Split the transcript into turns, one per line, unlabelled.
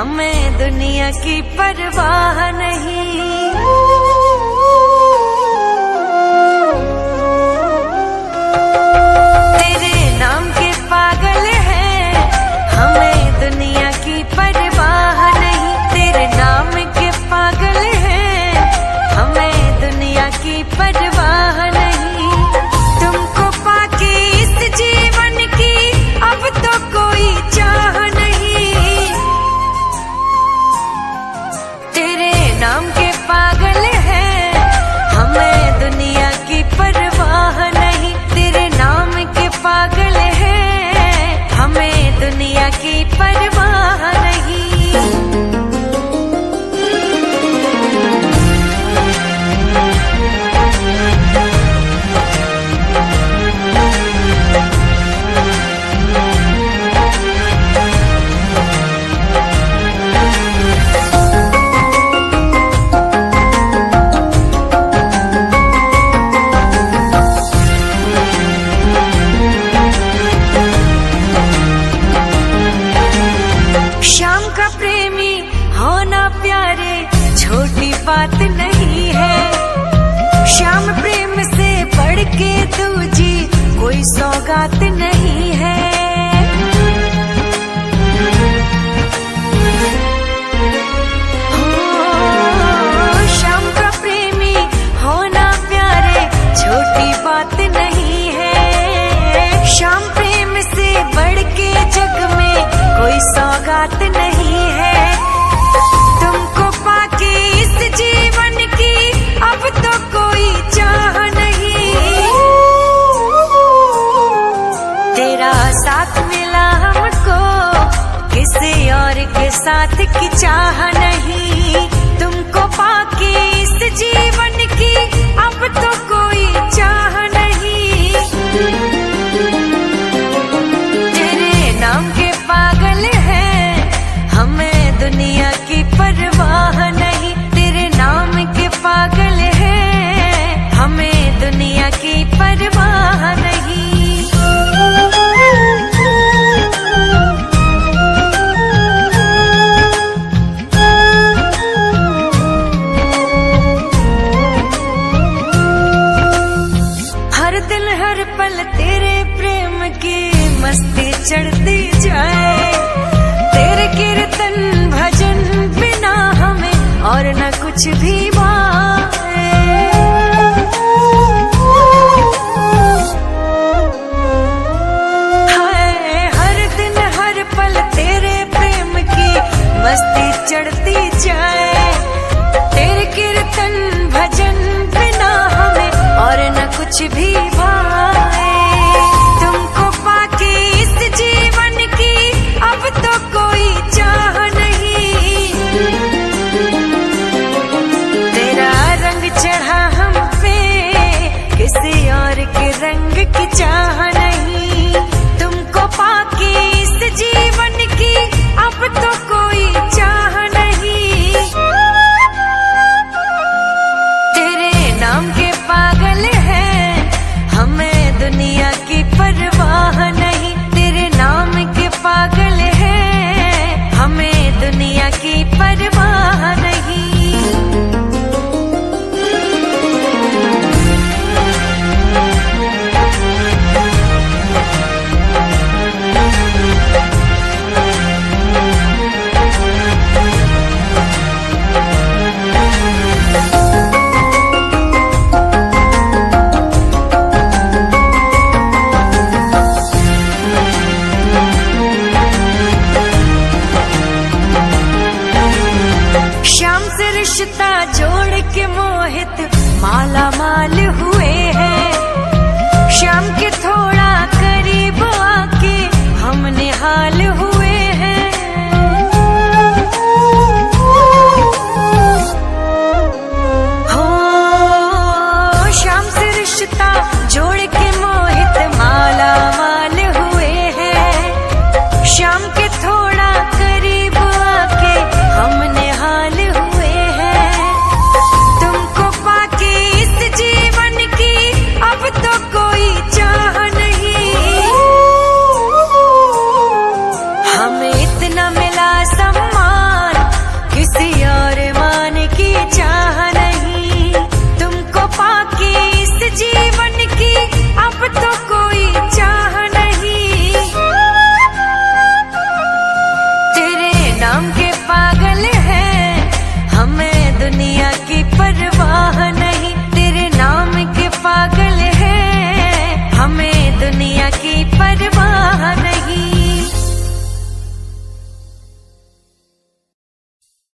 हमें दुनिया की परवाह नहीं। सौगात नहीं है। तुमको पाके इस जीवन की अब तो कोई चाह नहीं। तेरा साथ मिला हमको, किसी और के साथ की चाह नहीं। तुमको पाके इस जीवन हमें दुनिया की परवाह नहीं। हर दिन हर पल तेरे प्रेम की मस्ती चढ़ती जाए। तेरे कीर्तन भजन बिना हमें और न कुछ भी भाए कुछ भी भाए। तुमको पाके इस जीवन की अब तो कोई चाह नहीं। तेरा रंग चढ़ा हम पे, किसी और के रंग की चाह नहीं। तुमको पाके इस जीवन की अब तो